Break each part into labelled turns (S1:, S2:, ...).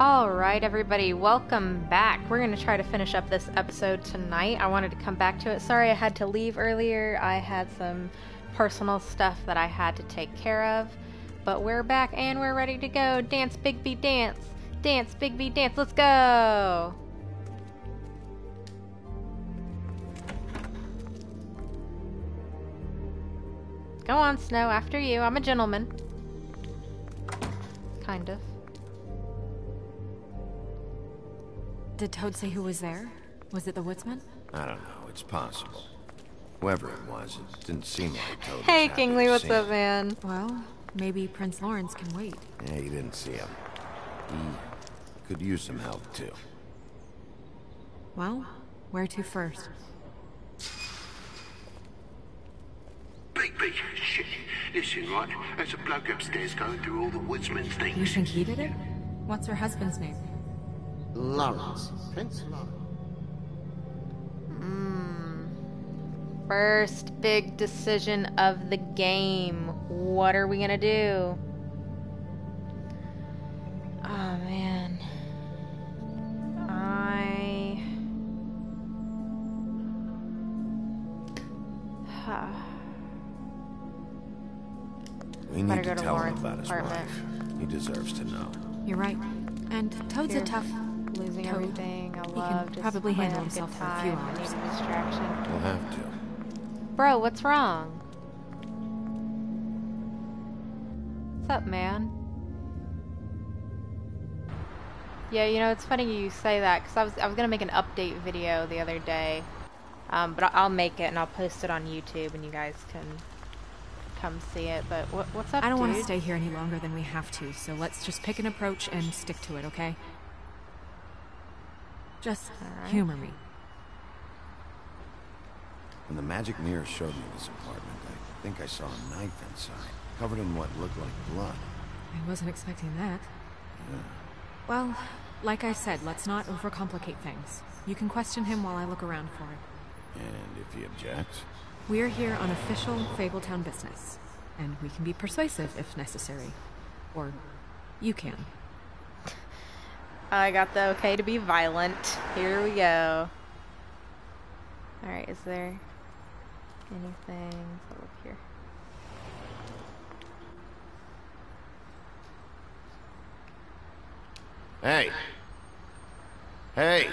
S1: All right, everybody, welcome back. We're going to try to finish up this episode tonight. I wanted to come back to it. Sorry I had to leave earlier. I had some personal stuff that I had to take care of. But we're back and we're ready to go. Dance, Bigby, dance. Dance, Bigby, dance. Let's go. Go on, Snow, after you. I'm a gentleman. Kind of.
S2: Did Toad say who was there? Was it the woodsman?
S3: I don't know. It's possible. Whoever it was, it didn't seem like Toad. was
S1: Hey,
S3: happy
S1: Kingsley,
S3: to
S1: what's up,
S3: him.
S1: man?
S2: Well, maybe Prince Lawrence can wait.
S3: Yeah, you didn't see him. He could use some help too.
S2: Well, where to first?
S4: Big, big shit. Listen, right? There's a bloke upstairs going through all the woodsman's things.
S2: You think he did it? What's her husband's name?
S5: Lawrence. Prince Lawrence. Hmm.
S1: First big decision of the game. What are we gonna do? Oh man. I.
S3: We
S1: Better
S3: need
S1: go
S3: to
S1: to
S3: tell him about his
S1: apartment.
S3: wife. He deserves to know.
S2: You're right. And Toad's
S1: Here.
S2: a tough.
S1: Losing
S2: Toad.
S1: everything I
S2: He can
S1: love. just
S2: probably handle
S1: have a good
S2: himself for a few
S1: time. I need a distraction.
S3: We'll have to.
S1: Bro, what's wrong? What's up, man? Yeah, you know, it's funny you say that because I was I was gonna make an update video the other day, um, but I- I'll make it and I'll post it on YouTube and you guys can come see it. But what, what's up,
S2: I don't want to stay here any longer than we have to, so let's just pick an approach and stick to it, okay? Just
S1: Alright.
S2: humor me.
S3: When the magic mirror showed me this apartment, I think I saw a knife inside, covered in what looked like blood.
S2: I wasn't expecting that. Well, like I said, let's not overcomplicate things. You can question him while I look around for it.
S3: And if he objects,
S2: We're here on official Fabletown business, and we can be persuasive if necessary. Or you can.
S1: I got the okay to be violent. Here we go. Alright, is there anything? Look here.
S3: hey, hey,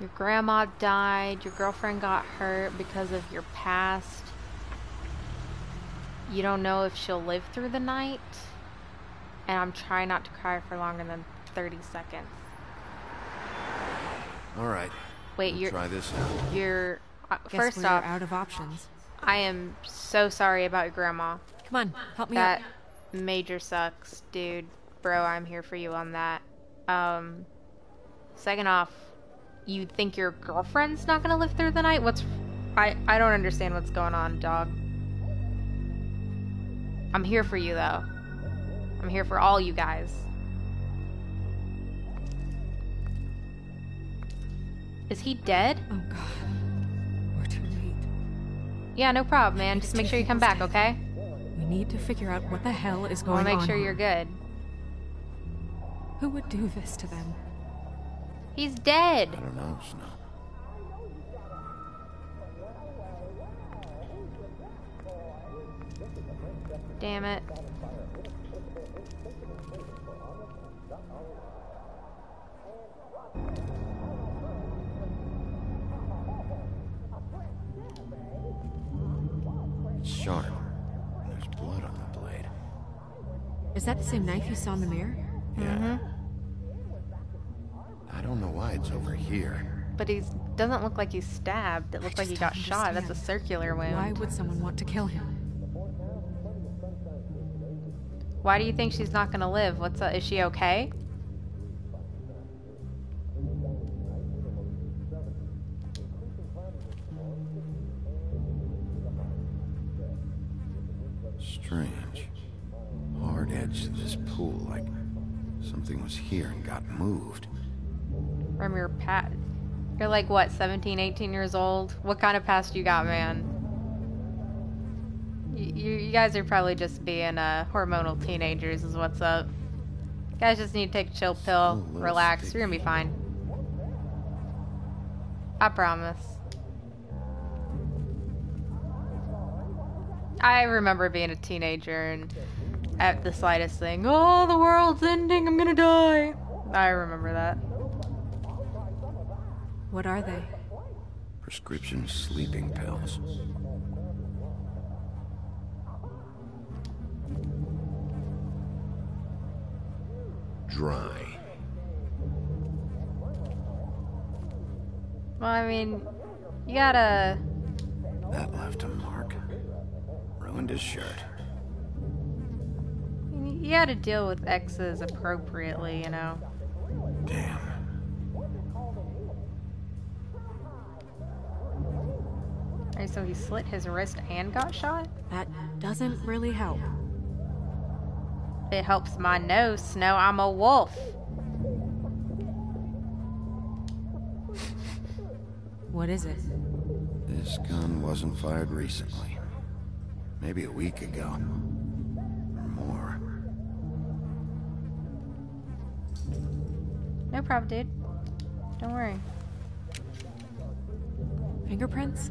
S1: Your grandma died, your girlfriend got hurt because of your past. You don't know if she'll live through the night. And I'm trying not to cry for longer than 30 seconds.
S3: all right.
S1: Wait,
S3: we'll
S1: you're
S3: try this out.
S1: you're uh, first
S2: we're
S1: off,
S2: out of options.
S1: I am so sorry about your grandma.
S2: Come on, help me
S1: out.
S2: That
S1: major sucks, dude. Bro, I'm here for you on that. Um second off, you think your girlfriend's not gonna live through the night? What's I I don't understand what's going on, dog. I'm here for you though. I'm here for all you guys. Is he dead?
S2: Oh god. We're too late.
S1: Yeah, no problem, man. Just make sure you come back, okay?
S2: We need to figure out what the hell is
S1: I
S2: going
S1: want to
S2: on.
S1: make sure you're good.
S2: Who would do this to them?
S1: He's dead.
S3: I don't know, Snow.
S1: Damn it.
S3: It's sharp. There's blood on the blade.
S2: Is that the same knife you saw in the mirror?
S3: Yeah. I don't know why it's over here.
S1: But he doesn't look like he's stabbed. It looks like he got
S2: don't
S1: shot. That's a circular wound.
S2: Why would someone want to kill him?
S1: Why do you think she's not gonna live? What's up? Is she okay?
S3: Strange. Hard edge to this pool, like something was here and got moved.
S1: From your pat. You're like, what, 17, 18 years old? What kind of past you got, man? You, you guys are probably just being uh, hormonal teenagers, is what's up. You guys just need to take a chill pill,
S3: little
S1: relax. You're gonna be fine. I promise. I remember being a teenager and at the slightest thing, oh, the world's ending, I'm gonna die. I remember that.
S2: What are they?
S3: Prescription sleeping pills. Dry.
S1: Well, I mean, you gotta.
S3: That left a mark. Ruined his shirt.
S1: You gotta deal with exes appropriately, you know.
S3: Damn.
S1: Alright, so he slit his wrist and got shot?
S2: That doesn't really help.
S1: It helps my nose, Snow. I'm a wolf.
S2: What is it?
S3: This gun wasn't fired recently. Maybe a week ago. Or more.
S1: No problem, dude. Don't worry.
S2: Fingerprints?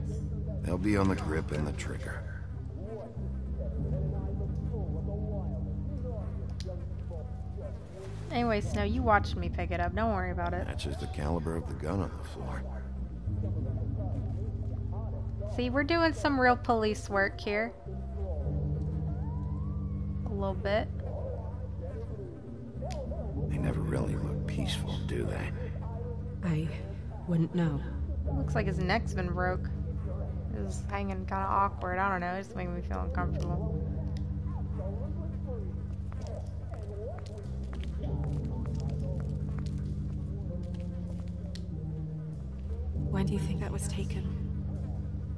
S3: They'll be on the grip and the trigger.
S1: Anyway, Snow, you watched me pick it up. Don't worry about it.
S3: Matches the caliber of the gun on the floor.
S1: See, we're doing some real police work here. A little bit.
S3: They never really look peaceful, do they?
S2: I wouldn't know.
S1: Looks like his neck's been broke. It was hanging kind of awkward. I don't know. It's making me feel uncomfortable.
S2: When do you think that was taken?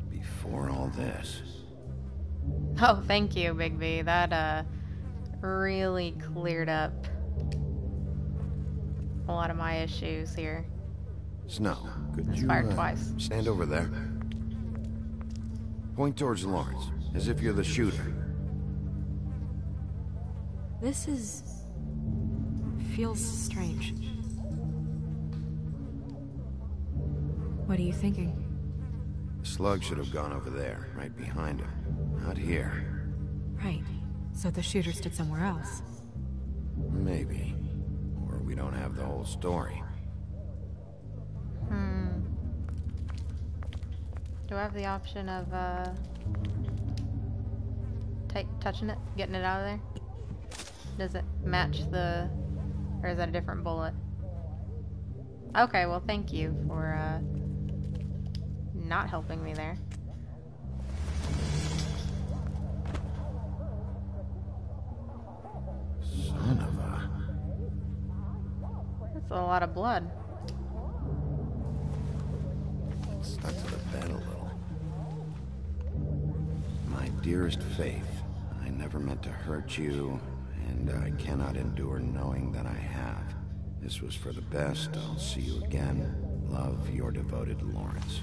S3: Before all this.
S1: Oh, thank you, Big B. That uh really cleared up a lot of my issues here.
S3: Snow, could
S1: It's
S3: you
S1: fired
S3: uh,
S1: twice.
S3: stand over there? Point towards Lawrence, as if you're the shooter.
S2: This is. feels strange. What are you thinking?
S3: The slug should have gone over there, right behind him. Not here.
S2: Right. So the shooter stood somewhere else.
S3: Maybe. Or we don't have the whole story.
S1: Hmm. Do I have the option of uh touching it, getting it out of there? Does it match the or is that a different bullet? Okay, well thank you for uh not helping me there.
S3: Son of a...
S1: That's a lot of blood.
S3: Stuck to the bed a little. My dearest Faith, I never meant to hurt you, and I cannot endure knowing that I have. This was for the best. I'll see you again. Love, your devoted Lawrence.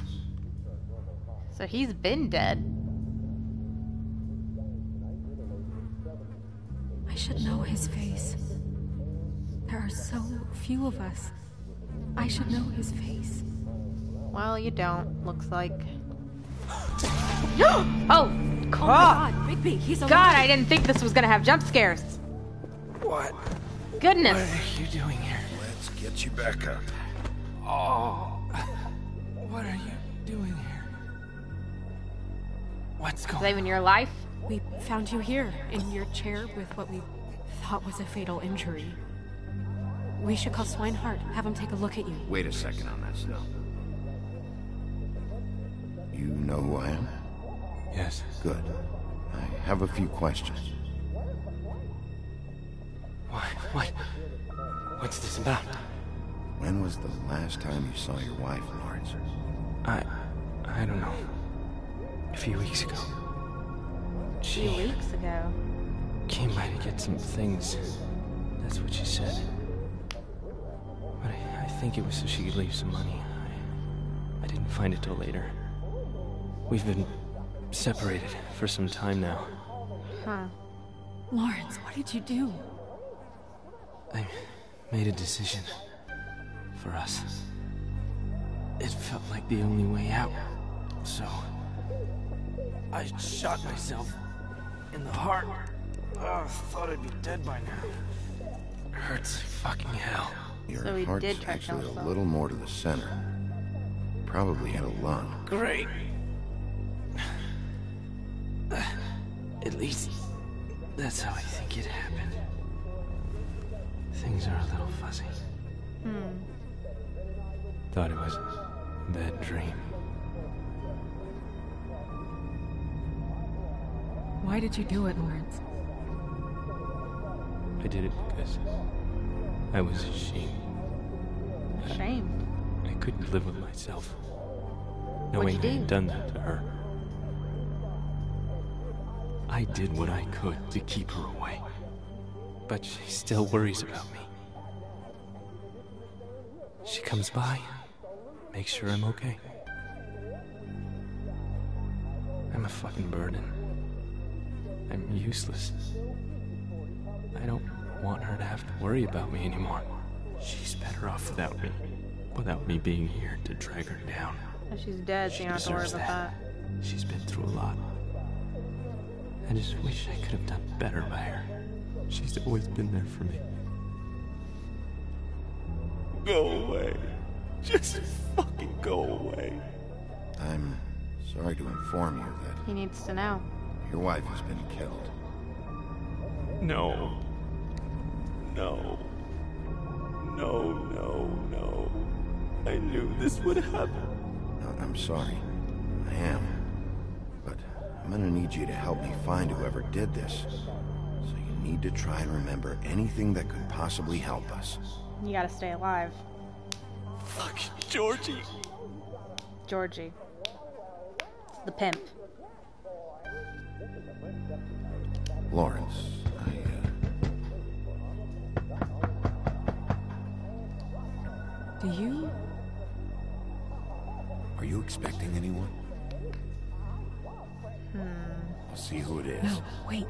S1: So he's been dead.
S2: I should know his face. There are so few of us. I should know his face.
S1: Well, you don't. Looks like. oh
S2: Oh my
S1: God!
S2: god, Bigby, he's alive!
S1: God, I didn't think this was gonna have jump scares.
S6: What?
S1: Goodness.
S6: What are you doing here?
S3: Let's get you back up.
S6: Oh. What are you doing here? What's going
S1: Saving your life.
S2: We found you here, in your chair with what we thought was a fatal injury. We should call Swinehart, have him take a look at you.
S3: Wait a second on that, Snow. You know who I am?
S6: Yes.
S3: Good. I have a few questions.
S6: Why? What? What's this about?
S3: When was the last time you saw your wife, Lawrence?
S6: I. I don't know. A few weeks ago.
S1: A few weeks ago.
S6: came by to get some things. That's what she said. But I, I think it was so she could leave some money. I, I didn't find it till later. We've been separated for some time now.
S1: Huh.
S2: Lawrence, what did you do?
S6: I made a decision for us. It felt like the only way out. So I shot myself in the heart. Oh, thought I'd be dead by now. It Hurts like fucking hell.
S3: Your
S1: So he
S3: heart's
S1: did try to kill
S3: actually a little more to the center. Probably had a lung.
S6: Great. At least that's how I think it happened. Things are a little fuzzy.
S1: Hmm.
S6: Thought it was a bad dream.
S2: Why did you do it, Lawrence?
S6: I did it because I was ashamed.
S1: Ashamed?
S6: I couldn't live with myself. Knowing I had done that to her. I did what I could to keep her away. But she still worries about me. She comes by, makes sure I'm okay. I'm a fucking burden. I'm useless. I don't want her to have to worry about me anymore. She's better off without me. Without me being here to drag her down.
S1: She's dead, so
S6: She
S1: you don't have to worry about that.
S6: that. She's been through a lot. I just wish I could have done better by her. She's always been there for me. Go away. Just fucking go away.
S3: I'm sorry to inform you that
S1: He needs to know.
S3: your wife has been killed.
S6: No. No. No, no, no. I knew this would happen.
S3: No, I'm sorry. I am. But I'm gonna need you to help me find whoever did this. So you need to try and remember anything that could possibly help us.
S1: You gotta stay alive.
S6: Fuck, Georgie.
S1: Georgie. It's the pimp.
S3: Lawrence, I, uh,
S2: Do you?
S3: are you expecting anyone? See who it is.
S2: No, wait.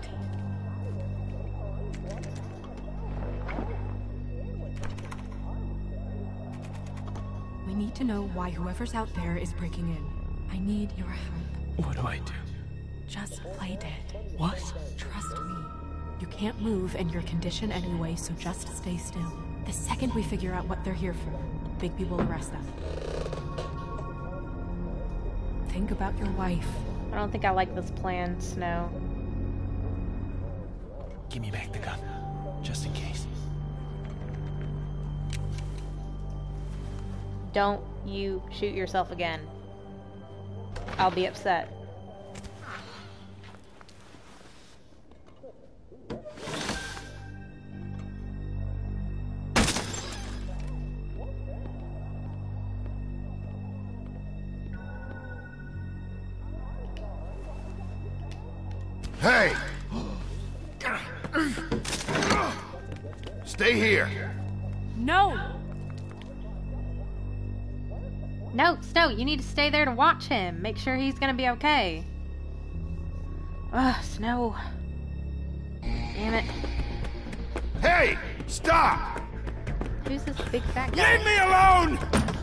S2: We need to know why whoever's out there is breaking in. I need your help.
S6: What do I do?
S2: Just play dead.
S6: What?
S2: Trust me. You can't move in your condition anyway, so just stay still. The second we figure out what they're here for, Bigby will arrest them. Think about your wife.
S1: I don't think I like this plan, Snow.
S6: Give me back the gun. Just in case.
S1: Don't you shoot yourself again. I'll be upset. You need to stay there to watch him. Make sure he's gonna be okay. Ugh, Snow. Damn it.
S3: Hey! Stop!
S1: Who's this big fat guy?
S3: Leave me alone!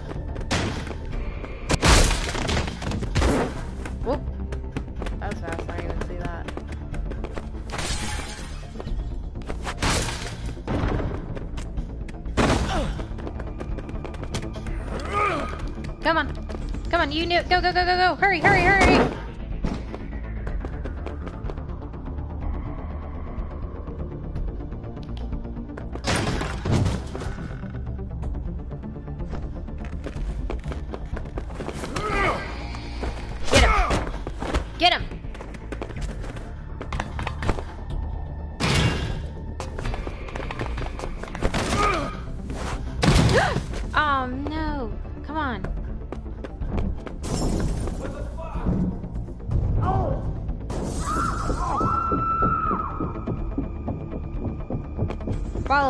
S1: Go, go, go, go, go. Hurry, hurry, hurry.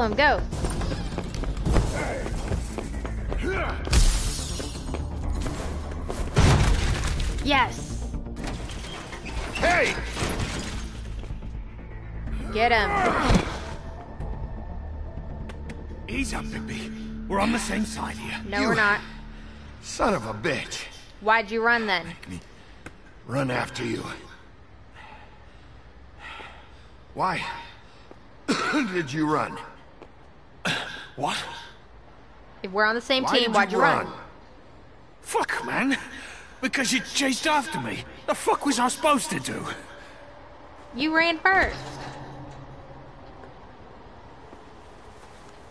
S1: Him, go. Yes!
S4: Hey!
S1: Get him.
S4: Ease up, Bigby. We're on the same side here.
S1: No,
S3: You-
S1: we're not.
S3: Son of a bitch.
S1: Why'd you run then?
S3: me run after you. Why did you run?
S4: What?
S1: If we're on the same
S3: Why
S1: team, why'd you run?
S4: Fuck, man. Because you chased after me. The fuck was I supposed to do?
S1: You ran first.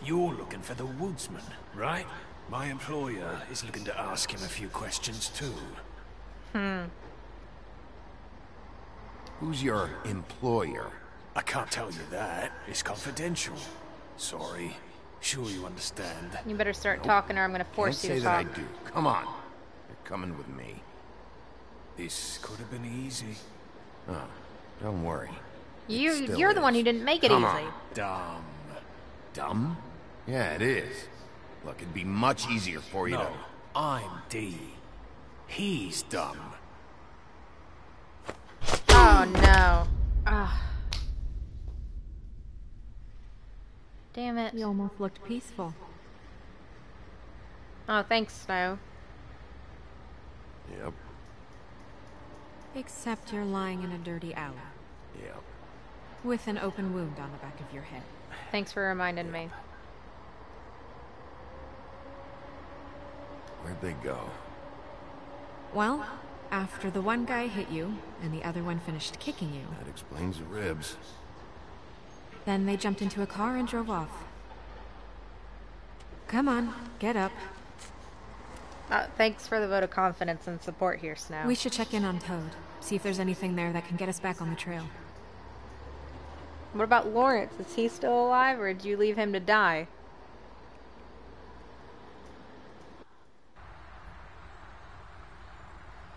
S7: You're looking for the woodsman, right? My employer is looking to ask him a few questions too. Hmm.
S3: Who's your employer?
S7: I can't tell you that. It's confidential. Sorry. Sure you understand.
S1: You better start talking or I'm gonna force
S3: Can't
S1: force you
S3: say
S1: to
S3: that I do. Come on. You're coming with me.
S7: This could have been easy.
S3: Don't worry.
S1: You, you're the one who didn't make it
S3: Come
S1: easy.
S3: on.
S7: Dumb.
S3: Dumb? Yeah, it is. Look, it'd be much easier for you
S7: No,
S3: to...
S7: I'm Dee. He's dumb.
S1: Oh no. Ah. Damn it.
S2: You almost looked peaceful.
S1: Oh, thanks, Snow.
S3: Yep,
S2: Except you're lying in a dirty alley.
S3: yep.
S2: With an open wound on the back of your head.
S1: Thanks for reminding me.
S3: Where'd they go?
S2: Well, after the one guy hit you, and the other one finished kicking you,
S3: That explains the ribs.
S2: Then they jumped into a car and drove off. Come on, get up.
S1: Uh, thanks for the vote of confidence and support here, Snow.
S2: We should check in on Toad. See if there's anything there that can get us back on the trail.
S1: What about Lawrence? Is he still alive or did you leave him to die?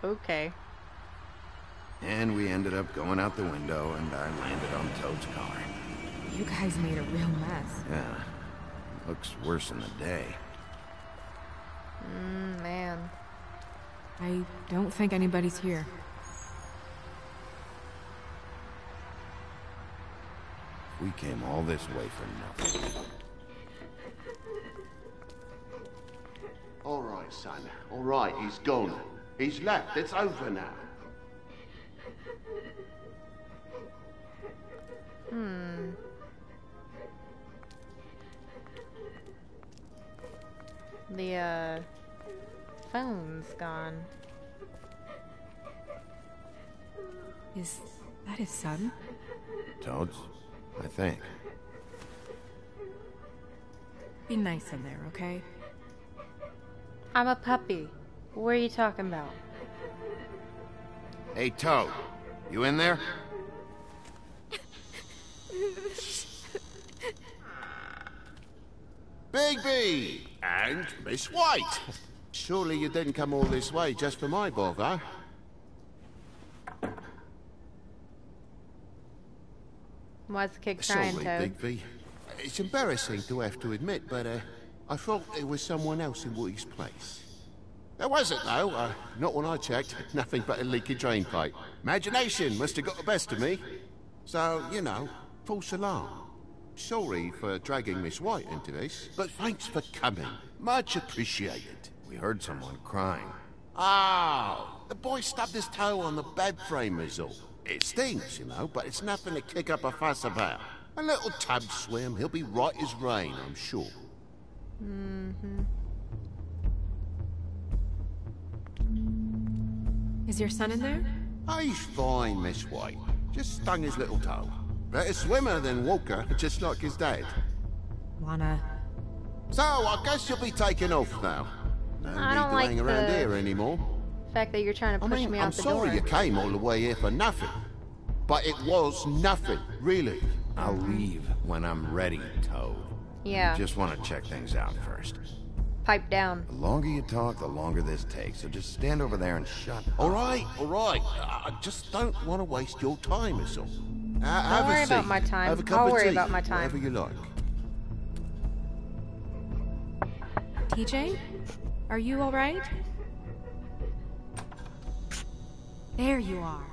S1: Okay.
S3: And we ended up going out the window, and I landed on Toad's car.
S2: You guys made a real mess.
S3: Yeah. Looks worse in the day.
S1: Mm, man.
S2: I don't think anybody's here.
S3: We came all this way for nothing.
S5: All right, son. All right, he's gone. He's left. It's over now.
S1: The, uh, phone's gone.
S2: Is that his son?
S3: Toads? I think.
S2: Be nice in there, okay?
S1: I'm a puppy. What are you talking about?
S3: Hey, Toad. You in there?
S5: Bigby! And Miss White! Surely you didn't come all this way just for my bother?
S1: Why's the kid crying,
S5: Sorry,
S1: Toad?
S5: Bigby. It's embarrassing to have to admit, but uh, I thought there was someone else in Woody's place. There wasn't, though. Uh, not when I checked. Nothing but a leaky drain pipe. Imagination must have got the best of me. So, you know, false alarm. Sorry for dragging Miss White into this, but thanks for coming. Much appreciated.
S3: We heard someone crying.
S5: Oh, the boy stubbed his toe on the bed frame is all. It stings, you know, but it's nothing to kick up a fuss about. A little tub swim, he'll be right as rain, I'm sure. Hmm.
S2: Is your son in there?
S5: Oh, he's fine, Miss White. Just stung his little toe. Better swimmer than Walker, just like his dad.
S2: Wanna.
S5: So, I guess you'll be taking off now. No
S1: I
S5: need
S1: don't
S5: to
S1: like
S5: hang around
S1: the-
S5: here anymore.
S1: Fact that you're trying to
S5: I
S1: push
S5: mean,
S1: me out
S5: I'm
S1: out the
S5: sorry you came all the way here for nothing. But it was nothing, really.
S3: I'll leave when I'm ready, Toad.
S1: Yeah.
S3: Just want to check things out first.
S1: Pipe down.
S3: The longer you talk, the longer this takes. So just stand over there and shut up.
S5: All right, all right. I I just don't want to waste your time, is all. Have a
S1: worry about my time.
S5: Have a cup
S1: I'll
S5: of
S1: worry
S5: tea,
S1: about my time.
S5: Whatever you like.
S2: TJ? Are you alright? There you are.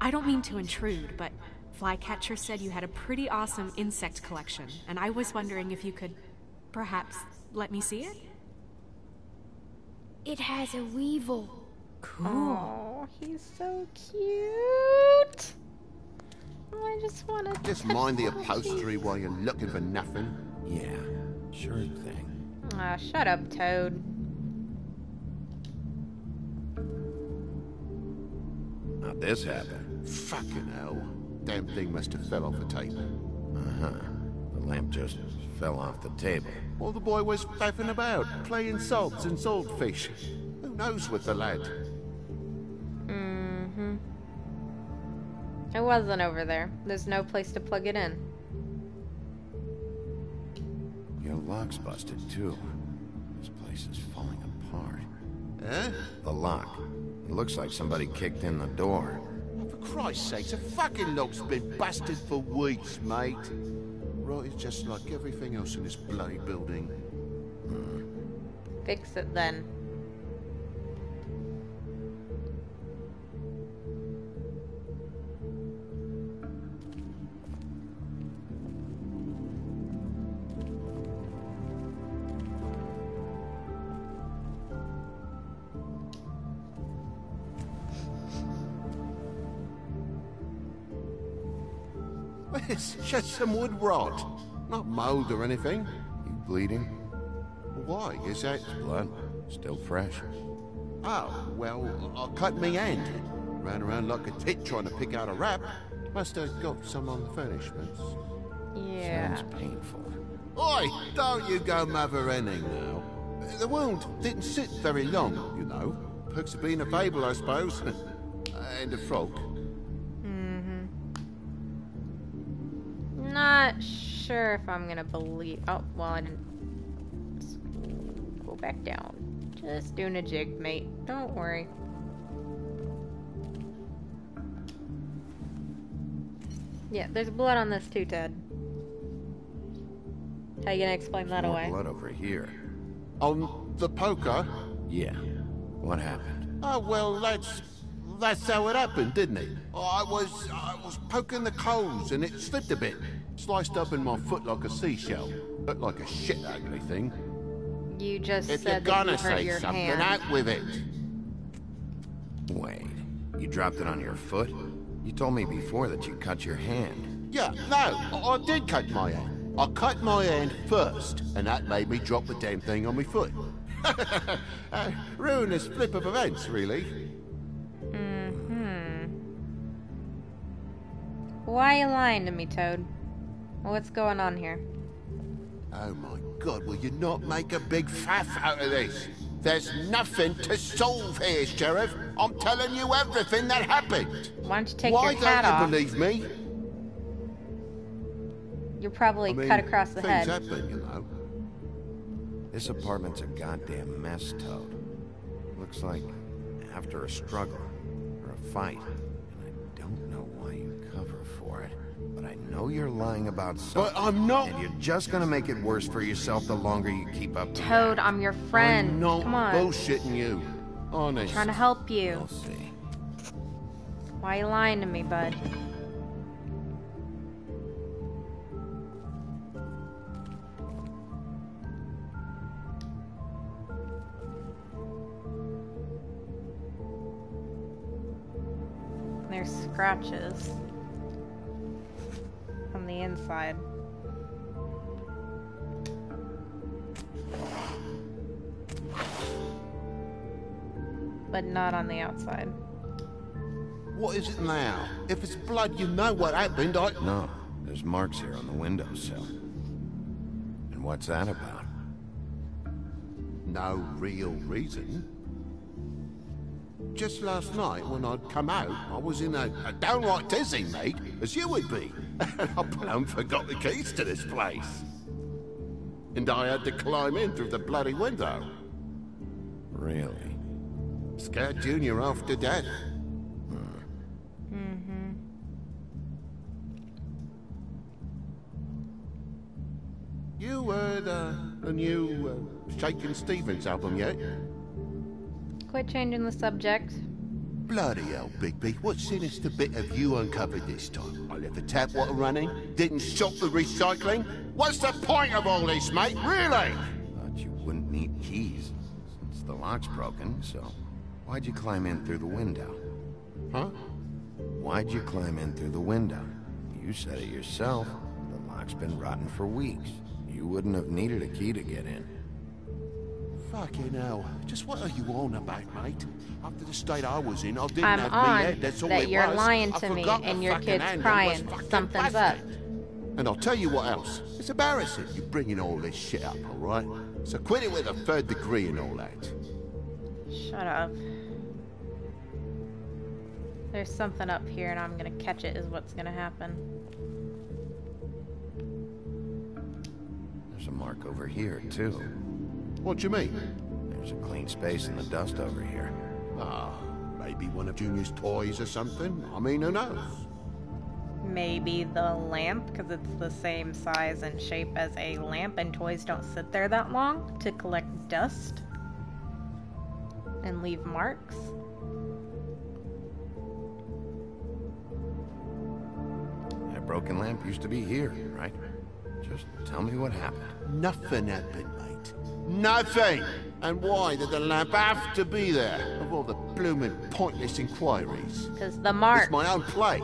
S2: I don't mean to intrude, but Flycatcher said you had a pretty awesome insect collection, and I was wondering if you could perhaps let me see it?
S8: It has a weevil.
S2: Cool.
S1: Oh, he's so cute. I just want to.
S5: Just mind the upholstery while you're looking for nothing.
S3: Yeah, sure thing.
S1: Ah, shut up, Toad.
S3: How'd this happen?
S5: Fucking hell. Damn thing must have fell off the table.
S3: Uh-huh. The lamp just fell off the table.
S5: While the boy was faffing about, playing salts and saltfish. Who knows with the lad?
S1: It wasn't over there. There's no place to plug it in.
S3: Your lock's busted, too. This place is falling apart.
S5: Eh?
S3: The lock. It looks like somebody kicked in the door.
S5: For Christ's sake, the fucking lock's been busted for weeks, mate. Right, it's just like everything else in this bloody building.
S1: Fix it then.
S5: It's just some wood rot. Not mold or anything.
S3: You bleeding?
S5: Why? Is that...
S3: Blood? Still fresh?
S5: Oh, well, I cut me hand. Ran around like a tit trying to pick out a wrap. Must have got some unfinished.
S1: Yeah.
S3: Sounds painful.
S5: Oi, don't you go mother-henning now. The wound didn't sit very long, you know. Perks of being a fable, I suppose. and a frog.
S1: Not sure if I'm gonna believe. Oh, well, I didn't. Let's go back down. Just doing a jig, mate. Don't worry. Yeah, there's blood on this too, Ted. How you gonna explain that
S3: More
S1: away?
S3: blood over here.
S5: On the poker?
S3: Yeah. What happened?
S5: Oh, well, that's... That's how it happened, didn't it? Oh, I was... I was poking the coals and it slipped a bit. Sliced up in my foot like a seashell. Looked like a shit ugly thing.
S1: You just
S5: If you're gonna
S1: you hurt
S5: say
S1: your
S5: something,
S1: hand.
S5: out with it.
S3: Wait. You dropped it on your foot? You told me before that you cut your hand.
S5: Yeah, no, I, I did cut my hand. I cut my hand first, and that made me drop the damn thing on my foot. uh, ruinous flip of events, really.
S1: Hmm. Why are you lying to me, Toad? What's going on here?
S5: Oh my god, will you not make a big faff out of this? There's nothing to solve here, Sheriff. I'm telling you everything that happened.
S1: Why don't you take
S5: Why
S1: your hat
S5: don't you believe me?
S1: You're probably
S5: I mean,
S1: cut across the
S5: things
S1: head.
S5: happen, you know.
S3: This apartment's a goddamn mess, Toad. Looks like after a struggle or a fight. Know you're lying about something.
S5: But I'm not.
S3: And you're just gonna make it worse for yourself the longer you keep up
S1: Toad,
S3: act.
S1: I'm your friend.
S5: I'm not
S1: Come on.
S5: bullshitting you. Honest.
S1: trying to help you.
S3: We'll see.
S1: Why you lying to me, bud? There's scratches on the inside. But not on the outside.
S5: What is it now? If it's blood, you know what happened. I.
S3: No, there's marks here on the windowsill. And what's that about?
S5: No real reason. Just last night, when I'd come out, I was in a, a downright dizzy, mate, as you would be. And I plumb forgot the keys to this place. And I had to climb in through the bloody window.
S3: Really?
S5: Scared Junior off to death.
S1: Mm-hmm.
S5: You heard uh, the new uh, Shakin' Stevens album yet?
S1: Quit changing the subject.
S5: Bloody hell, Bigby. What sinister bit have you uncovered this time? I left the tap water running, didn't stop the recycling. What's the point of all this, mate? Really?
S3: Thought you wouldn't need keys, since the lock's broken, so... Why'd you climb in through the window?
S5: Huh?
S3: Why'd you climb in through the window? You said it yourself. The lock's been rotten for weeks. You wouldn't have needed a key to get in.
S5: Fucking hell. Just what are you on about, mate? After the state I was in, I didn't
S1: I'm
S5: have
S1: on
S5: me head, that's all
S1: that
S5: it
S1: you're
S5: was.
S1: lying
S5: I
S1: to me and
S5: the
S1: your kid's crying.
S5: was fucking
S1: Something's
S5: busted.
S1: up.
S5: And I'll tell you what else. It's embarrassing you bringing all this shit up, all right? So quit it with a third degree and all that.
S1: Shut up. There's something up here and I'm gonna catch it is what's gonna happen.
S3: There's a mark over here, too.
S5: What do you mean?
S3: There's a clean space in the dust over here.
S5: Ah, maybe one of Junior's toys or something. I mean, who knows?
S1: Maybe the lamp, because it's the same size and shape as a lamp, and toys don't sit there that long to collect dust and leave marks.
S3: That broken lamp used to be here, right? Just tell me what happened.
S5: Nothing happened, mate. Nothing! And why did the lamp have to be there? Of all the blooming pointless inquiries.
S1: Because the mark.
S5: It's my own place.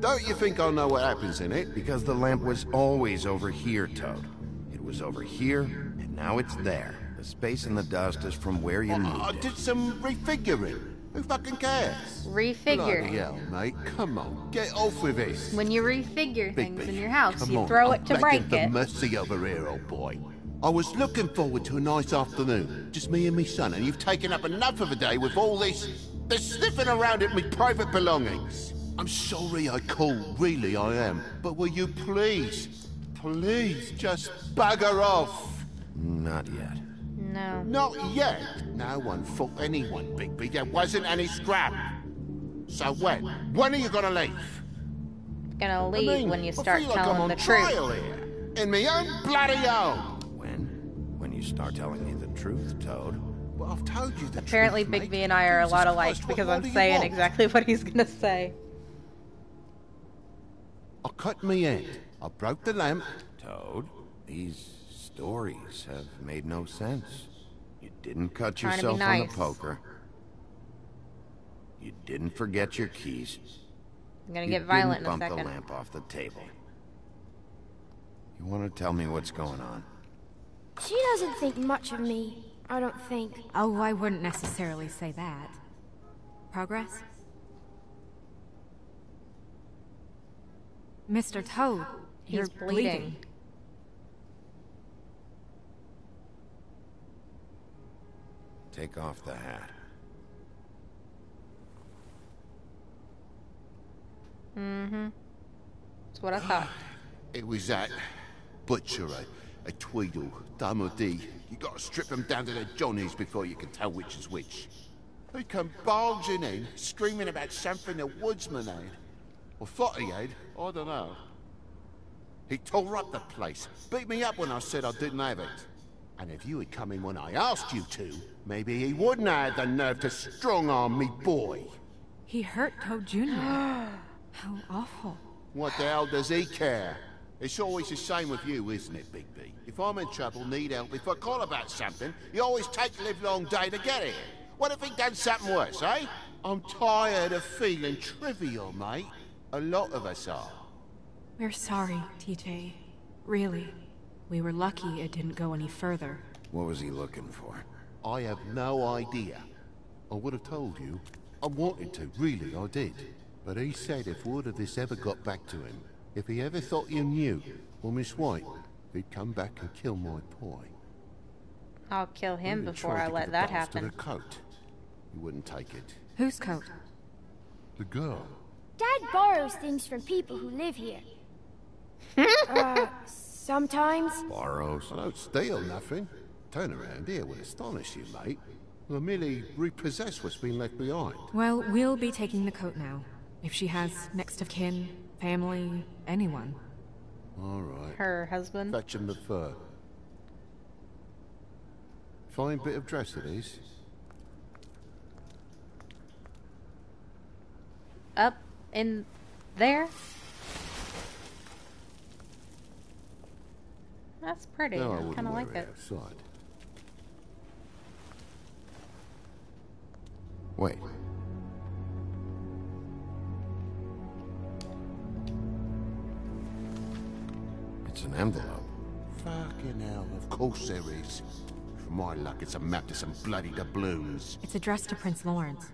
S5: Don't you think I know what happens in it?
S3: Because the lamp was always over here, Toad. It was over here, and now it's there. The space in the dust is from where you
S5: I,
S3: moved
S5: I
S3: it.
S5: did some refiguring. Who fucking cares? Bloody
S1: Refigure.
S5: hell, mate. Come on, get off with this.
S1: When you refigure things
S5: B,
S1: in your house,
S5: come
S1: you
S5: on,
S1: throw
S5: I'm
S1: it to break
S5: for
S1: it.
S5: mercy over here, old boy. I was looking forward to a nice afternoon, just me and me son, and you've taken up enough of a day with all this, this sniffing around at me private belongings. I'm sorry I called, really I am. But will you please, please just bugger off?
S3: Not yet.
S1: No.
S5: Not yet. No one fought anyone, Bigby. There wasn't any scrap. So when? When are you gonna leave?
S1: Gonna
S5: I
S1: leave
S5: mean,
S1: when you
S5: I
S1: start
S5: feel like I'm
S1: telling
S5: on
S1: the truth.
S5: here. In me own bloody own.
S3: When? When you start telling me the truth, Toad.
S5: Well, I've told you the
S1: Apparently,
S5: truth,
S1: Big
S5: mate.
S1: B and I are a lot alike
S5: Christ,
S1: because I'm saying
S5: want?
S1: exactly what he's gonna say.
S5: I cut me end. I broke the lamp.
S3: Toad, these stories have made no sense. You didn't cut
S1: Trying to be
S3: yourself on the poker. You didn't forget your keys.
S1: I'm gonna
S3: you
S1: get violent in
S3: didn't
S1: a
S3: bump
S1: second.
S3: the lamp off the table. You want to tell me what's going on?
S8: She doesn't think much of me, I don't think.
S2: Oh, I wouldn't necessarily say that. Progress? Mr. Toad,
S1: He's
S2: you're
S1: bleeding.
S2: bleeding.
S3: Take off the hat.
S1: Mm-hmm. That's what I thought.
S5: It was that butcher, a, a Tweedle, Dum or Dee. You gotta strip them down to their johnnies before you can tell which is which. They come barging in, screaming about something the woodsman had. Or thought he had, I don't know. He tore up the place, beat me up when I said I didn't have it. And if you had come in when I asked you to, maybe he wouldn't have had the nerve to strong-arm me boy.
S2: He hurt Toad Jr. How awful.
S5: What the hell does he care? It's always the same with you, isn't it, Big B? If I'm in trouble, need help, if I call about something, you always take the livelong day to get here. What if he done something worse, eh? I'm tired of feeling trivial, mate. A lot of us are.
S2: We're sorry, TJ. Really. We were lucky it didn't go any further.
S3: What was he looking for?
S5: I have no idea. I would have told you. I wanted to, really, I did. But he said if word of this ever got back to him, if he ever thought you knew, or Miss White, he'd come back and kill my boy.
S1: I'll kill him
S5: Even
S1: before
S5: tried
S1: I
S5: to
S1: let
S5: give the
S1: that
S5: bastard
S1: happen.
S5: A coat. He wouldn't take it.
S2: Whose coat?
S5: The girl.
S8: Dad borrows things from people who live here. uh, sometimes.
S3: Borrows?
S5: I don't steal nothing. Turn around here would astonish you, mate. I merely repossess what's been left behind.
S2: Well, we'll be taking the coat now. If she has next of kin, family, anyone.
S5: All right.
S1: Her husband.
S5: Fetch him the fur. Fine bit of dress it is.
S1: up in there? That's pretty.
S5: No, I
S1: I
S5: wouldn't
S1: kind of
S5: wear
S1: like it.
S5: outside. Wait. It's an envelope. Fucking hell, of course there is. For my luck, it's a map to some bloody doubloons.
S2: It's addressed to Prince Lawrence.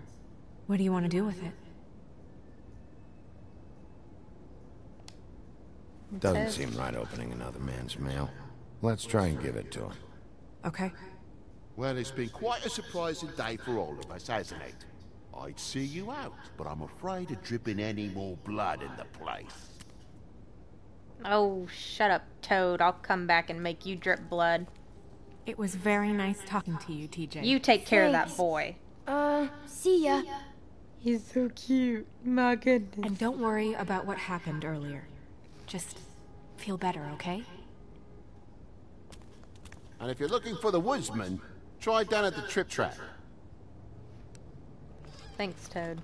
S2: What do you want to do with it?
S3: Doesn't
S1: says-
S3: seem right opening another man's mail. Let's try and give it to him.
S2: Okay.
S5: Well, it's been quite a surprising day for all of us, hasn't it? I'd see you out, but I'm afraid of dripping any more blood in the place.
S1: Oh, shut up, Toad. I'll come back and make you drip blood.
S2: It was very nice talking to you, TJ.
S1: You take care of that boy.
S8: Uh, see ya.
S1: He's so cute. My goodness.
S2: And don't worry about what happened earlier. Just feel better, okay?
S5: And if you're looking for the woodsman, try down at the trip trap.
S1: Thanks, Toad.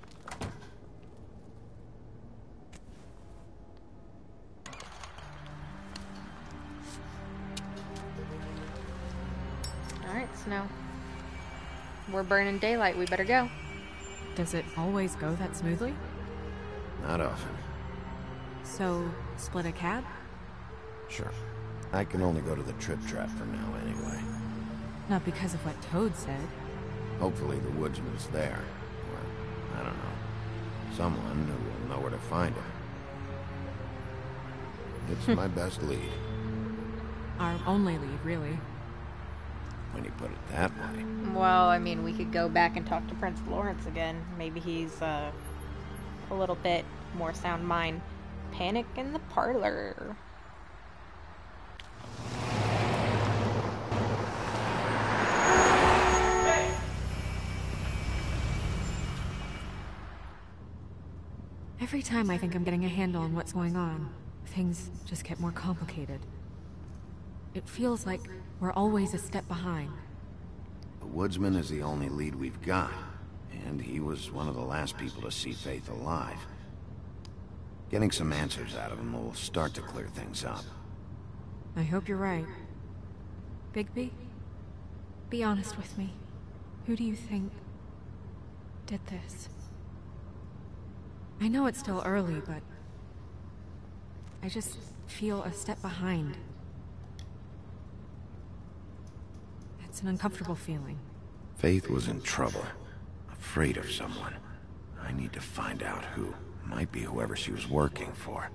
S1: Alright, Snow. We're burning daylight. We better go.
S2: Does it always go that smoothly?
S3: Not often.
S2: So, split a cab?
S3: Sure. I can only go to the trip trap for now anyway.
S2: Not because of what Toad said.
S3: Hopefully the woodsman's there. Or, I don't know. Someone who will know where to find him. It's my best lead,
S2: Our only lead, really.
S3: When you put it that way.
S1: Well, I mean, we could go back and talk to Prince Lawrence again. Maybe he's uh, a little bit more sound mind. Panic in the parlor.
S2: Every time I think I'm getting a handle on what's going on, things just get more complicated. It feels like we're always a step behind.
S3: The woodsman is the only lead we've got, and he was one of the last people to see Faith alive. Getting some answers out of him will start to clear things up.
S2: I hope you're right. Bigby? Be honest with me. Who do you think did this? I know it's still early, but I just feel a step behind. It's an uncomfortable feeling.
S3: Faith was in trouble, afraid of someone. I need to find out who. Might be whoever she was working for.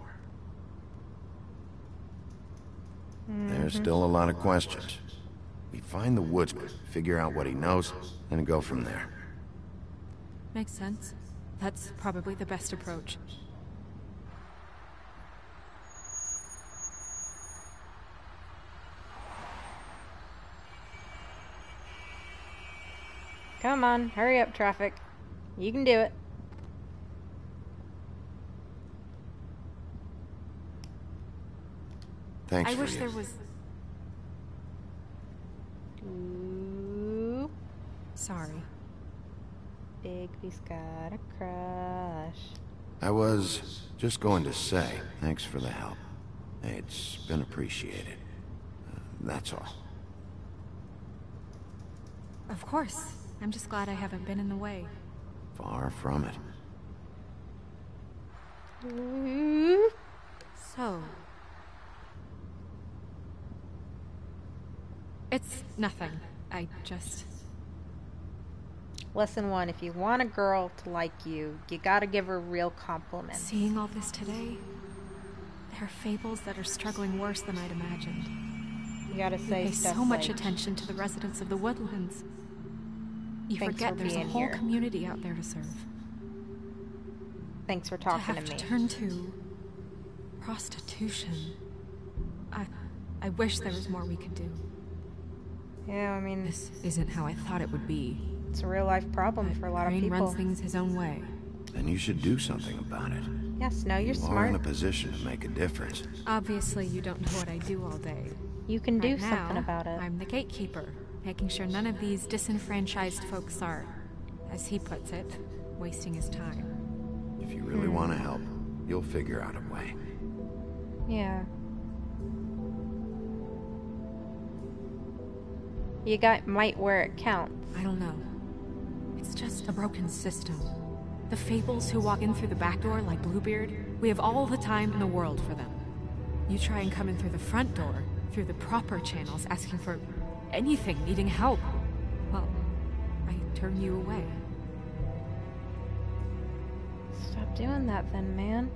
S3: There's mm-hmm. still a lot of questions. We find the woodsman, figure out what he knows, and go from there.
S2: Makes sense. That's probably the best approach.
S1: Come on, hurry up, traffic. You can do it.
S3: Thanks
S2: I
S3: for
S2: wish
S3: you.
S2: there was.
S1: Ooh,
S2: Sorry.
S1: Bigby's got a crush.
S3: I was just going to say, thanks for the help. It's been appreciated. Uh, that's all.
S2: Of course. I'm just glad I haven't been in the way.
S3: Far from it.
S1: Ooh.
S2: So. It's nothing. I just.
S1: Lesson one if you want a girl to like you, you gotta give her real compliments.
S2: Seeing all this today, there are fables that are struggling worse than I'd imagined.
S1: You gotta
S2: You
S1: say
S2: pay
S1: stuff
S2: so much
S1: like,
S2: attention to the residents of the woodlands. You
S1: Thanks
S2: forget
S1: for
S2: there's a whole
S1: here.
S2: community out there to serve.
S1: Thanks for
S2: to
S1: talking
S2: have
S1: to,
S2: to
S1: me.
S2: turn to prostitution. I, I wish there was more we could do.
S1: Yeah, I mean,
S2: This isn't how I thought it would be.
S1: it's a real life problem
S2: But
S1: for a lot of
S2: Crane
S1: people.
S2: runs things his own way.
S3: Then you should do something about it.
S1: Yes, no, you're
S3: you are in a position to make a difference.
S2: Obviously, you don't know what I do all day.
S1: You can do
S2: Right
S1: something about it.
S2: I'm the gatekeeper, making sure none of these disenfranchised folks are, as he puts it, wasting his time.
S3: If you really hmm. want to help, you'll figure out a way.
S1: Yeah. You got might where it counts.
S2: I don't know. It's just a broken system. The fables who walk in through the back door like Bluebeard, we have all the time in the world for them. You try and come in through the front door, through the proper channels, asking for anything, needing help. Well, I turn you away.
S1: Stop doing that then, man.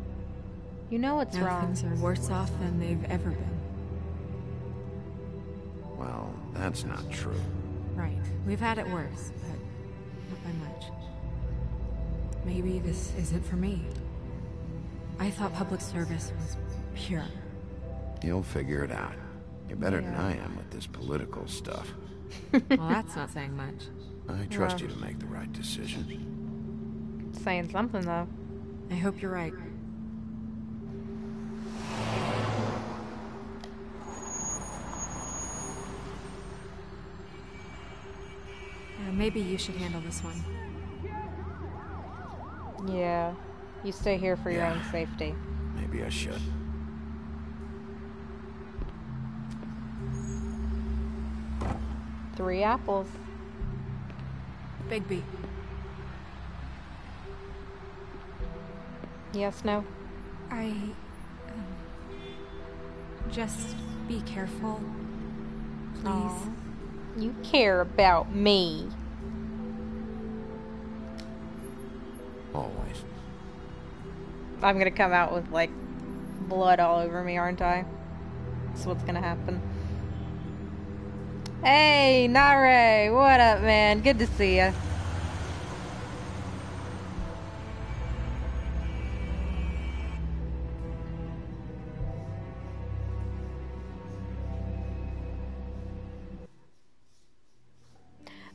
S1: You know what's
S2: now
S1: wrong.
S2: things are worse off than they've ever been.
S3: Well, that's not true.
S2: Right. We've had it worse, but not by much. Maybe this isn't for me. I thought public service was pure.
S3: You'll figure it out. You're better than I am with this political stuff.
S2: well, that's not saying much.
S3: I trust you to make the right decision.
S1: Saying something though.
S2: I hope you're right. Yeah, maybe you should handle this one.
S1: Yeah. You stay here for your own safety.
S3: Maybe I should.
S1: Three apples.
S2: Bigby.
S1: Yes, no?
S2: I. Um, just be careful. Please.
S1: Aw. You care about me.
S3: Always.
S1: I'm gonna come out with like blood all over me, aren't I? That's what's gonna happen. Hey, Nare, what up, man? Good to see you.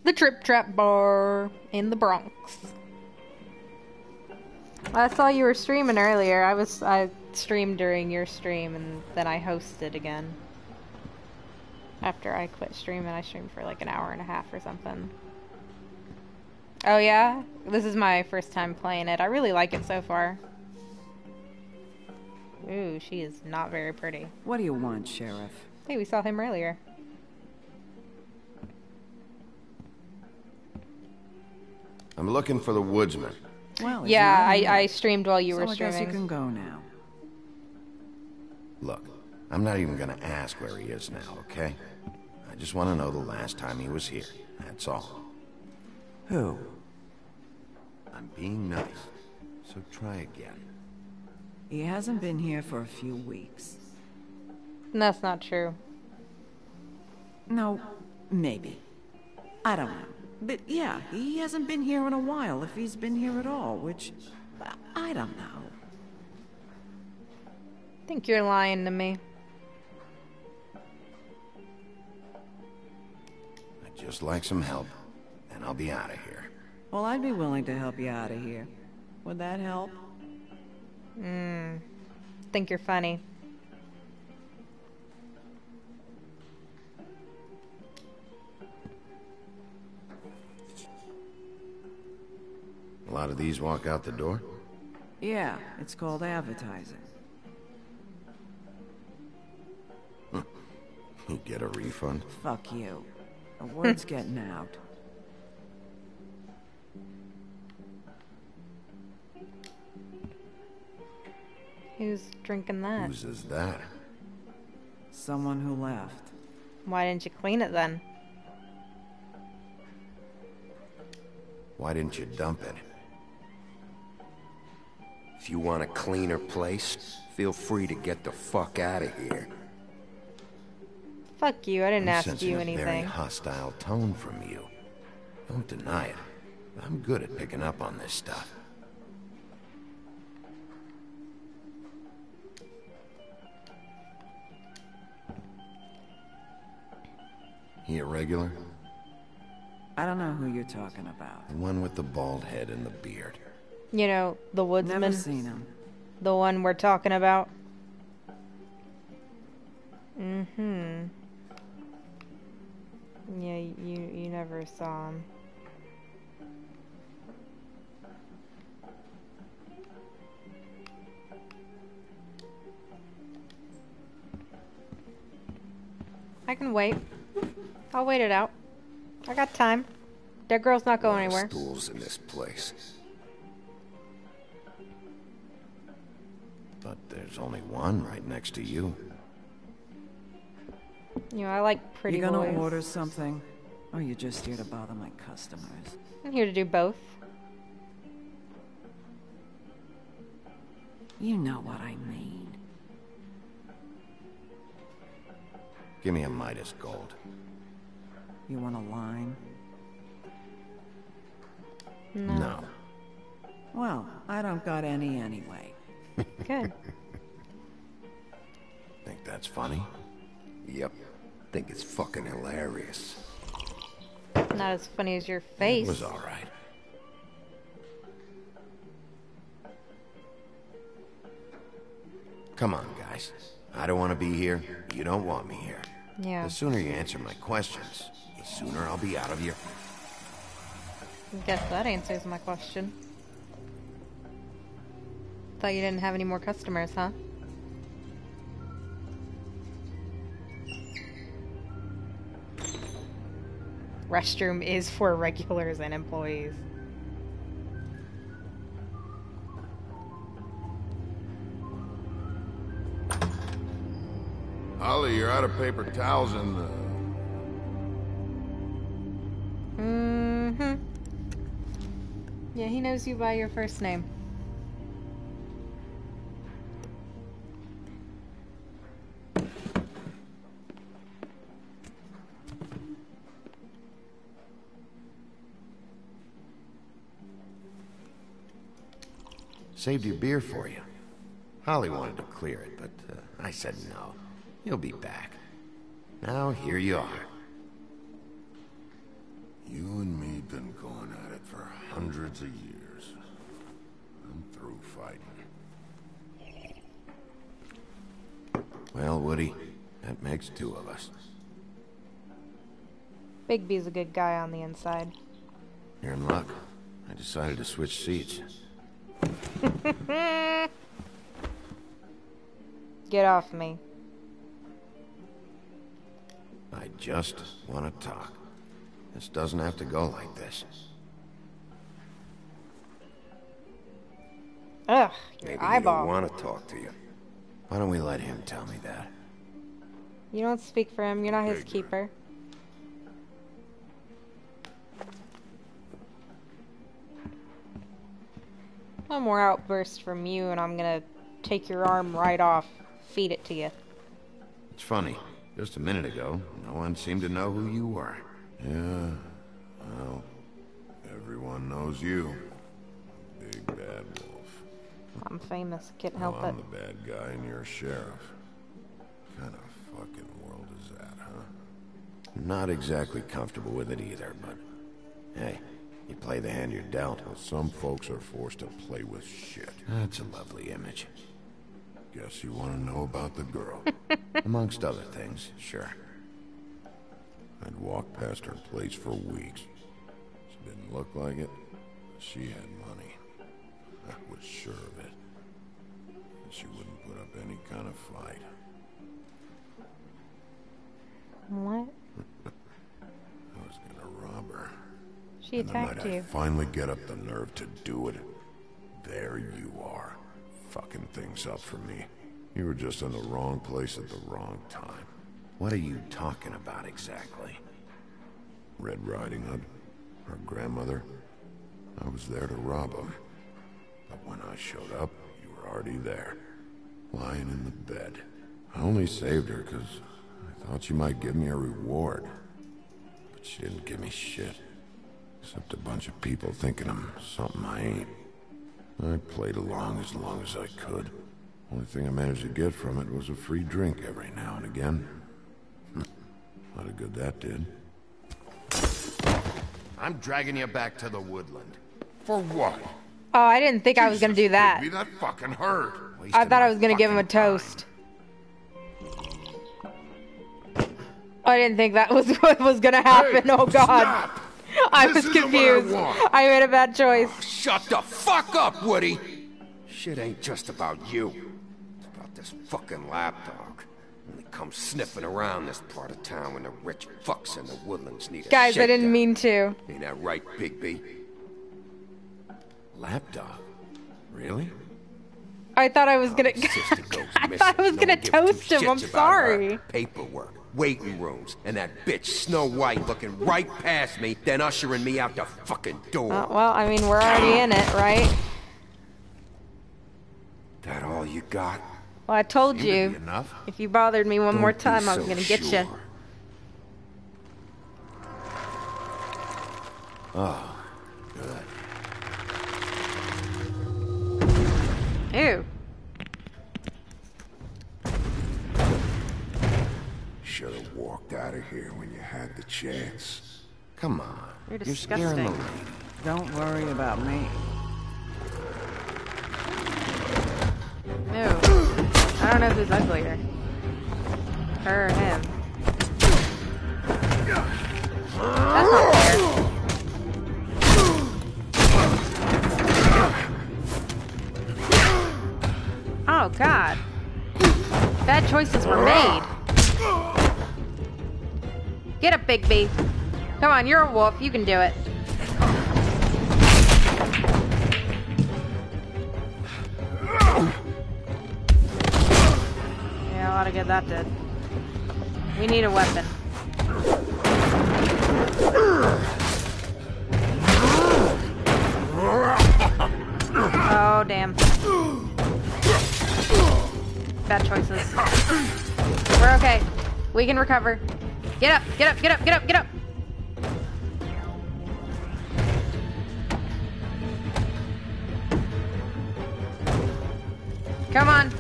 S1: The Trip Trap Bar in the Bronx. I saw you were streaming earlier. I was I streamed during your stream and then I hosted again. After I quit streaming, I streamed for like an hour and a half or something. Oh yeah? This is my first time playing it. I really like it so far. Ooh, she is not very pretty.
S9: What do you want, Sheriff?
S1: Hey, we saw him earlier.
S3: I'm looking for the woodsman.
S9: Well,
S1: Yeah, I. I streamed while you
S9: so
S1: were
S9: I guess
S1: streaming.
S9: you can go now.
S3: Look, I'm not even gonna ask where he is now, okay? I just want to know the last time he was here. That's all.
S9: Who?
S3: I'm being nice, so try again.
S9: He hasn't been here for a few weeks.
S1: That's not true.
S9: No, maybe. I don't know. But yeah, he hasn't been here in a while, if he's been here at all, which... I- I don't know.
S1: I think you're lying to me.
S3: Just like some help, and I'll be out of here.
S9: Well, I'd be willing to help you out of here. Would that help?
S1: Hmm. Think you're funny.
S3: A lot of these walk out the door?
S9: Yeah, it's called advertising.
S3: You get a refund?
S9: Fuck you. The word's getting out.
S1: Who's drinking that?
S3: Whose is that?
S9: Someone who left.
S1: Why didn't you clean it then?
S3: Why didn't you dump it?
S10: If you want a cleaner place, feel free to get the fuck out of here.
S1: Fuck you, I didn't
S3: I'm
S1: ask
S3: sensing
S1: you
S3: a very hostile tone from you. Don't deny it. I'm good at picking up on this stuff. He a regular?
S9: I don't know who you're talking about.
S3: The one with the bald head and the beard.
S1: You know, the woodsman.
S9: Never seen him.
S1: The one we're talking about. you you never saw him. I can wait. I'll wait it out. I got time. That girl's not going anywhere.
S11: Stools in this place.
S3: But there's only one right next to you.
S1: You know, I like pretty.
S9: You gonna
S1: boys.
S9: order something? Oh, or are you just here to bother my customers?
S1: I'm here to do both.
S9: You know what I mean.
S3: Give me a Midas gold.
S9: You want a line?
S3: No.
S9: Well, I don't got any anyway.
S1: Good.
S3: Think that's funny?
S11: Yep. Think it's fucking hilarious.
S1: Not as funny as your face.
S3: It was alright. Come on, guys. I don't want to be here. You don't want me here.
S1: Yeah.
S3: The sooner you answer my questions, the sooner I'll be out of your...
S1: Guess that answers my question. Thought you didn't have any more customers, huh? Restroom is for regulars and employees.
S12: Holly, you're out of paper towels and uh,
S1: Mm-hmm. Yeah, he knows you by your first name.
S3: Saved your beer for you. Holly wanted to clear it, but uh, I said no. You'll be back. Now here you are.
S12: You and me been going at it for hundreds of years. I'm through fighting.
S3: Well, Woody, that makes two of us.
S1: Bigby's a good guy on the inside.
S3: You're in luck. I decided to switch seats.
S1: Get off me.
S3: I just want to talk. This doesn't have to go like this.
S1: Ugh, your
S11: Maybe
S1: eyeball.
S11: he don't want to talk to you.
S3: Why don't we let him tell me that?
S1: You don't speak for him. You're not his keeper. One more outburst from you, and I'm gonna take your arm right off, feed it to you.
S3: It's funny. Just a minute ago, no one seemed to know who you were.
S12: Yeah, well, everyone knows you. Big bad wolf.
S1: I'm famous. Can't
S12: Well,
S1: help
S12: I'm
S1: it.
S12: the bad guy and you're a sheriff. What kind of fucking world is that, huh?
S3: Not exactly comfortable with it either, but hey, you play the hand you're dealt.
S12: Well, some folks are forced to play with shit.
S3: That's a lovely image.
S12: Guess you want to know about the girl.
S3: Amongst other things, sure.
S12: I'd walked past her place for weeks. She didn't look like it. She had money. I was sure of it. And she wouldn't put up any kind of fight.
S1: What?
S12: I was gonna rob her.
S1: She
S12: And the night
S1: attacked
S12: I finally get up the nerve to do it. There you are, fucking things up for me. You were just in the wrong place at the wrong time.
S3: What are you talking about exactly?
S12: Red Riding Hood, her grandmother. I was there to rob him. But when I showed up, you were already there, lying in the bed. I only saved her because I thought she might give me a reward. But she didn't give me shit. Except a bunch of people thinking I'm something I ain't. I played along as long as I could. Only thing I managed to get from it was a free drink every now and again. Not a good that did.
S3: I'm dragging you back to the woodland.
S12: For what?
S1: Oh, I didn't think I was gonna do that.
S12: Baby, that fucking hurt.
S1: I thought I was gonna give him a toast. I didn't think that was what was gonna happen.
S12: Hey,
S1: oh God,
S12: stop.
S1: I
S12: This
S1: was
S12: isn't I
S1: confused. I made a bad choice.
S11: Oh, shut the fuck up, Woody! Shit ain't just about you. It's about this fucking lapdog.
S10: Only come sniffing around this part of town when the rich fucks in the woodlands need a
S1: Guys, I didn't
S10: shakedown.
S1: mean to.
S10: Ain't that right, Bigby?
S3: Lapdog? Really?
S1: I thought I was
S10: oh, gonna.
S1: I thought I was
S10: No
S1: gonna
S10: one gives two
S1: toast him. I'm
S10: shits about her.
S1: sorry.
S10: Paperwork, waiting rooms, and that bitch Snow White looking right past me, then ushering me out the fucking door.
S1: Uh, well, I mean, we're already in it, right?
S10: That all you got?
S1: Well, I told
S3: Seemed
S1: you.
S3: enough.
S1: If you bothered me one
S10: Don't
S1: more
S10: be
S1: time, I was gonna get you.
S10: sure.
S3: Oh, good.
S1: Ew.
S4: Should have walked out of here when you had the chance.
S3: Come on.
S1: You're
S3: You're scaring the
S1: disgusting.
S3: lady.
S9: Don't worry about me.
S1: No. I don't know who's uglier. Her or him. That's not fair. Oh god. Bad choices were made. Get up, Big B. Come on, you're a wolf. You can do it. Yeah, a lot of good that did. We need a weapon. Oh, damn. Bad choices. We're okay. We can recover. Get up, get up, get up, get up, get up! Come on.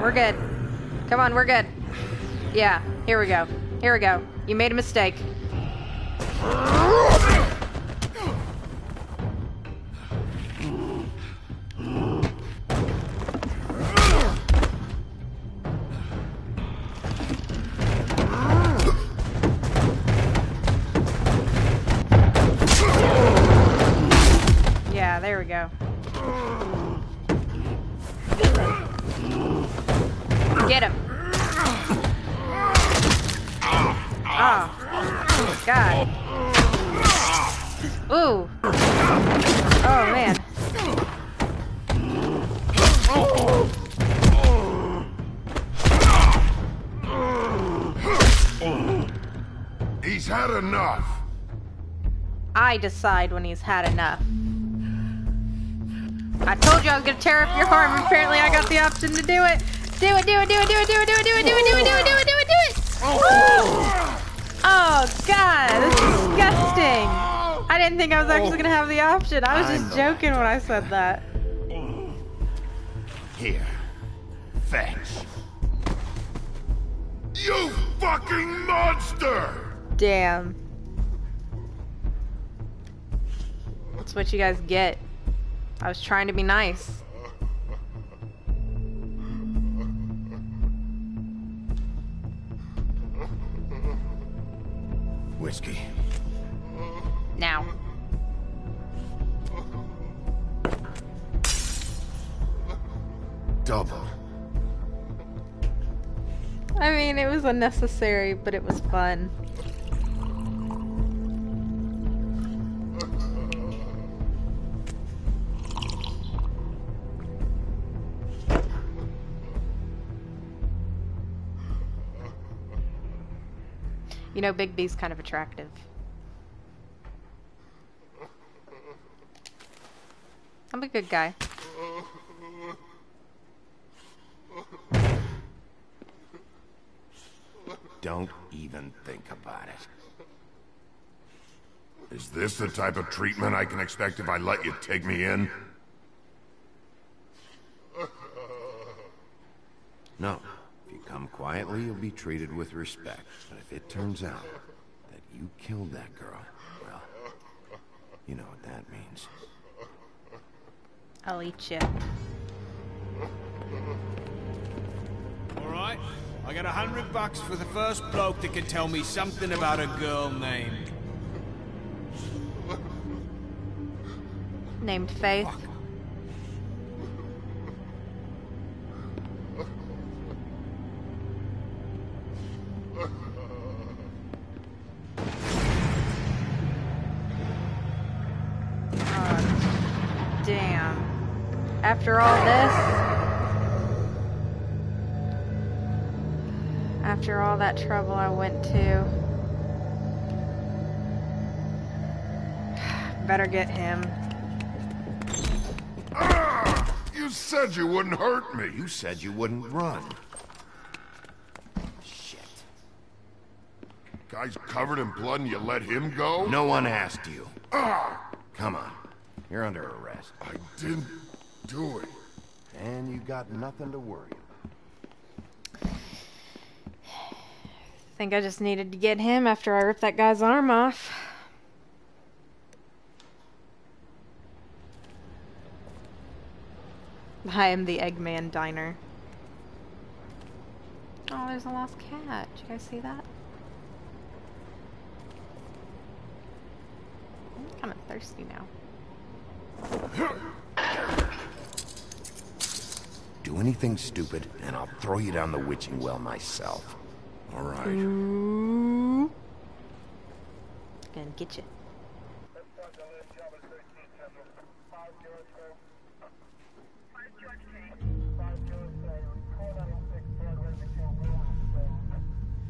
S1: We're good. Come on, we're good. Yeah, here we go. Here we go. You made a mistake. Decide when he's had enough. I told you I was gonna tear up your arm. Apparently, I got the option to do it. Do it, do it, do it, do it, do it, do it, do it, do it, do it, do it, do it, do it, do it. Oh God, that's disgusting. I didn't think I was actually gonna have the option. I was just joking when I said that.
S4: Here. Thanks. You fucking monster!
S1: Damn. What you guys get. I was trying to be nice.
S3: Whiskey.
S1: Now.
S3: Double.
S1: I mean, it was unnecessary, but it was fun. You know, Big B's kind of attractive. I'm a good guy.
S3: Don't even think about it.
S4: Is this the type of treatment I can expect if I let you take me in?
S3: No. If you come quietly, you'll be treated with respect. But if it turns out that you killed that girl, well, you know what that means.
S1: I'll eat you.
S7: All right, I got a hundred bucks for the first bloke that can tell me something about a girl named...
S1: Named Faith. Oh, After all this, after all that trouble I went to, better get him.
S12: Ah! You said you wouldn't hurt me.
S3: You said you wouldn't run. Shit.
S12: Guy's covered in blood and you let him go?
S3: No one asked you.
S12: Ah!
S3: Come on. You're under arrest.
S12: I didn't do it.
S3: And you got nothing to worry about.
S1: think I just needed to get him after I ripped that guy's arm off. I am the Eggman Diner. Oh, there's a lost cat. Did you guys see that? I'm kind of thirsty now.
S3: Do anything stupid, and I'll throw you down the witching well myself.
S12: All right.
S1: Ooh. Gonna get you.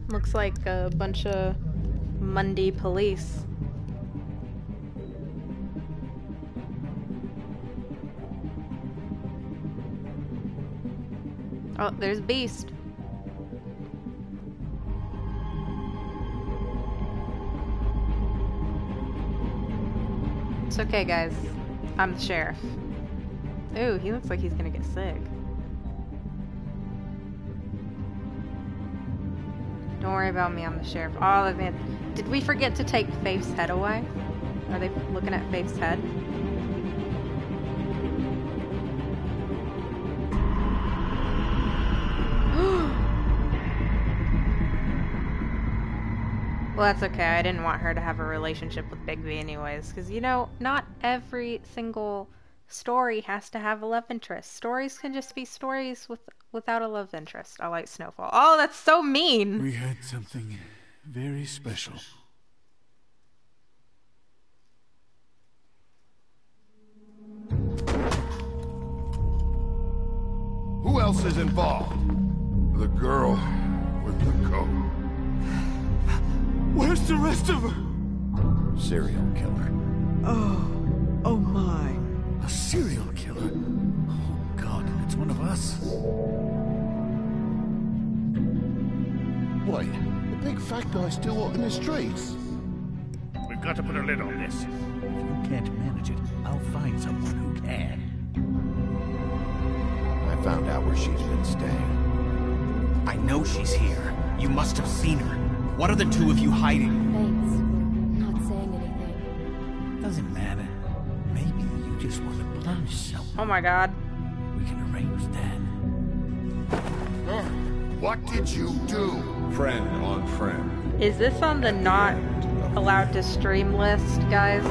S1: Looks like a bunch of Mundy police. Oh, there's Beast. It's okay, guys. I'm the sheriff. Ooh, he looks like he's gonna get sick. Don't worry about me, I'm the sheriff. Oh, man. Did we forget to take Faith's head away? Are they looking at Faith's head? Well, that's okay. I didn't want her to have a relationship with Bigby anyways, because, you know, not every single story has to have a love interest. Stories can just be stories with without a love interest. I like Snowfall. Oh, that's so mean!
S13: We had something very special.
S12: Who else is involved? The girl with the coat.
S13: Where's the rest of her?
S3: Serial killer.
S9: Oh, oh my.
S13: A serial killer? Oh god, it's one of us.
S5: Wait, the big fat guy's still walking the streets.
S13: We've got to put a lid on this. If you can't manage it, I'll find someone who can.
S3: I found out where she's been staying.
S14: I know she's here. You must have seen her. What are the two of you hiding?
S15: Thanks for not saying anything.
S13: Doesn't matter. Maybe you just want to plunge something.
S1: Oh my god.
S13: We can arrange that.
S12: What did you do?
S16: Friend on friend.
S1: Is this on the not allowed to stream list, guys?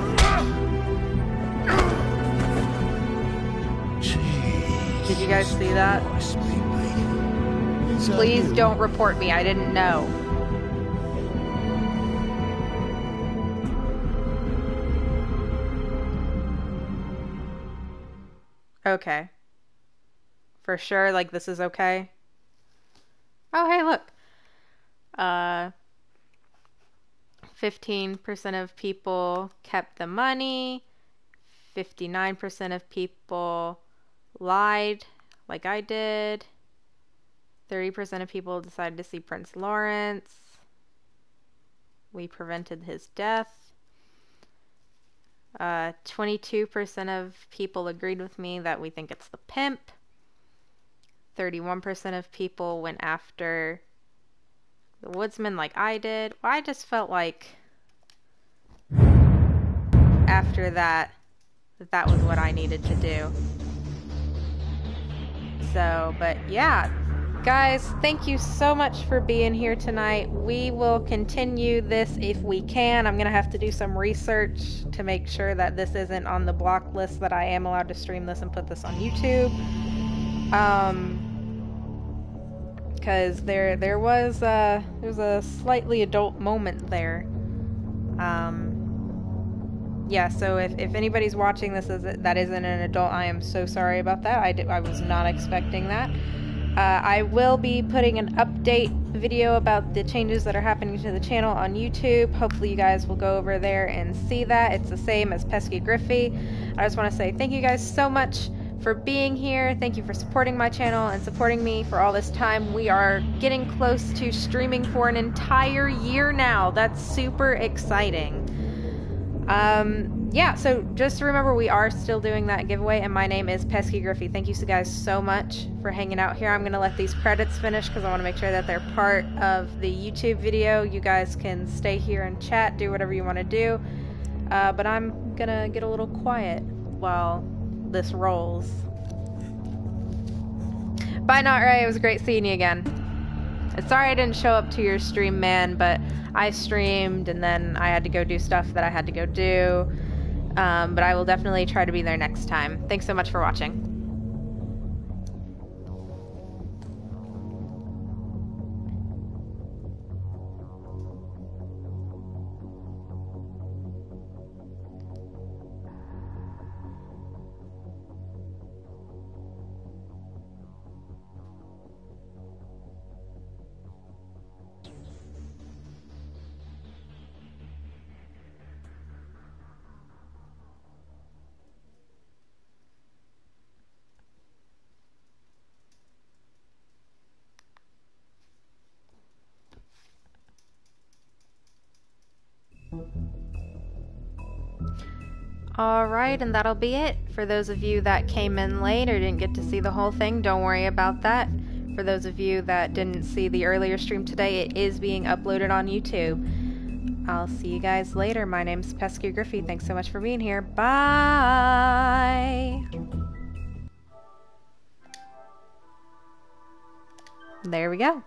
S1: Did you guys see that? Please don't report me. I didn't know. Okay. For sure, like this is okay. Oh, hey, look. Uh 15% of people kept the money. 59% of people lied like I did. 30% of people decided to see Prince Lawrence. We prevented his death. Uh, 22% of people agreed with me that we think it's the pimp. 31% of people went after the woodsman like I did. Well, I just felt like after that, that that was what I needed to do. So, but yeah, guys, thank you so much for being here tonight. We will continue this if we can. I'm going to have to do some research to make sure that this isn't on the block list that I am allowed to stream this and put this on YouTube. Um because there there was a there was a slightly adult moment there. Um yeah, so if, if anybody's watching this as that isn't an adult, I am so sorry about that. I, did, I was not expecting that. Uh, I will be putting an update video about the changes that are happening to the channel on YouTube. Hopefully, you guys will go over there and see that. It's the same as Pesky Griffey. I just want to say thank you guys so much for being here. Thank you for supporting my channel and supporting me for all this time. We are getting close to streaming for an entire year now. That's super exciting. Um, yeah, so just to remember we are still doing that giveaway, and my name is Pesky Griffey. Thank you so guys so much for hanging out here. I'm going to let these credits finish because I want to make sure that they're part of the YouTube video. You guys can stay here and chat, do whatever you want to do. Uh, but I'm going to get a little quiet while this rolls. Bye, Not Ray. It was great seeing you again. Sorry I didn't show up to your stream, man, but I streamed and then I had to go do stuff that I had to go do. Um, but I will definitely try to be there next time. Thanks so much for watching. Alright, and that'll be it. For those of you that came in late or didn't get to see the whole thing, don't worry about that. For those of you that didn't see the earlier stream today, it is being uploaded on YouTube. I'll see you guys later. My name's Pesky Griffey. Thanks so much for being here. Bye! There we go.